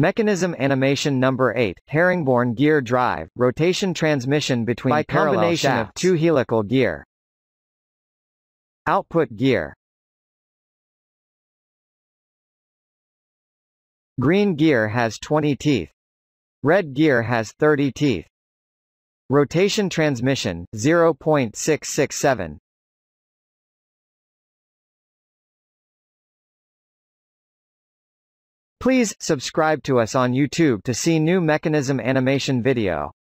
Mechanism animation number 8, herringbone gear drive, rotation transmission between By combination shafts. of two helical gear. Output gear. Green gear has 20 teeth. Red gear has 30 teeth. Rotation transmission, 0.667. Please, subscribe to us on YouTube to see new mechanism animation video.